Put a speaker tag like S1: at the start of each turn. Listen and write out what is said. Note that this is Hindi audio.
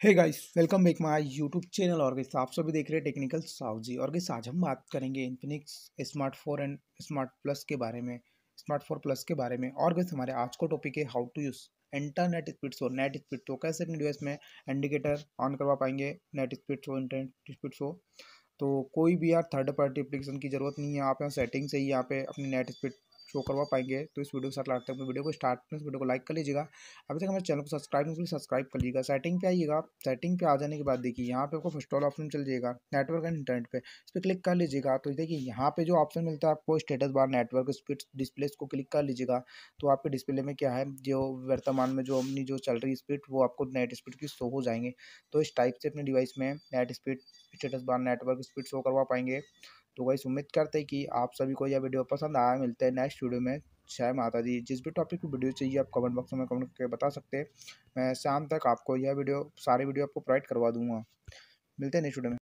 S1: Hey guys welcome back my YouTube channel और गाइस आप सभी देख रहे हैं टेक्निकल साहु जी और गाइस आज हम बात करेंगे Infinix smart four and smart plus के बारे में स्मार्ट फोर प्लस के बारे में। और गाइस हमारे आज का टॉपिक है how to use internet speed show net speed तो कैसे अपने डिवाइस में इंडिकेटर ऑन करवा पाएँगे? Net speed show internet speed show तो कोई भी यार थर्ड पार्टी एप्लीकेशन की ज़रूरत नहीं है, आप यहाँ सेटिंग से ही यहाँ पे अपनी नेट स्पीड शो करवा पाएँगे तो इस वीडियो के साथ लाते हैं वीडियो को स्टार्ट। में वीडियो को लाइक कर लीजिएगा। अभी तक हमारे चैनल को सब्सक्राइब नहीं सब्सक्राइब कर लीजिएगा। सेटिंग पे आइएगा, सेटिंग पे आ जाने के बाद देखिए, यहाँ पे आपको फ़र्स्ट ऑल ऑप्शन चल जाएगा, नेटवर्क एंड इंटरनेट पे। इस पर क्लिक कर लीजिएगा तो देखिए यहाँ पे जो ऑप्शन मिलता है आपको, status bar, network, speed, display को क्लिक कर लीजिएगा। तो आपके डिस्प्ले में क्या है, जो वर्तमान में जो अपनी जो चल रही स्पीड, वो आपको नेट स्पीड की शो हो जाएँगे। तो इस टाइप से अपने डिवाइस में net speed, status bar, network speed show करवा पाएँगे। तो वही उम्मीद करते हैं कि आप सभी को यह वीडियो पसंद आया, मिलते हैं नेक्स्ट वीडियो में। जय माता दी। जिस भी टॉपिक की वीडियो चाहिए, आप कमेंट बॉक्स में कमेंट करके बता सकते हैं। मैं शाम तक आपको यह वीडियो सारी वीडियो आपको प्रोवाइड करवा दूँगा। मिलते हैं नेक्स्ट वीडियो में।